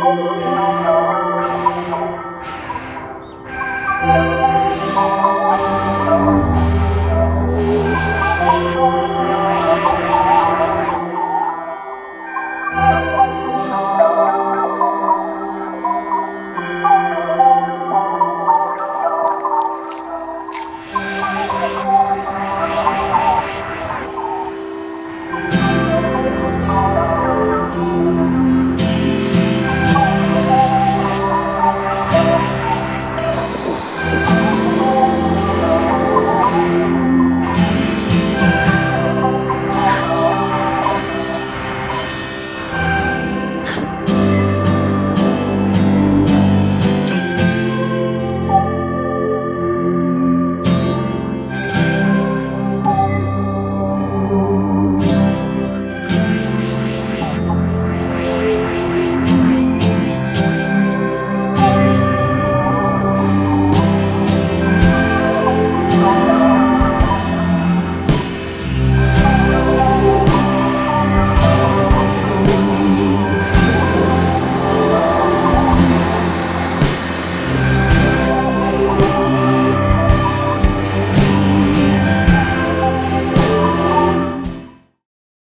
Música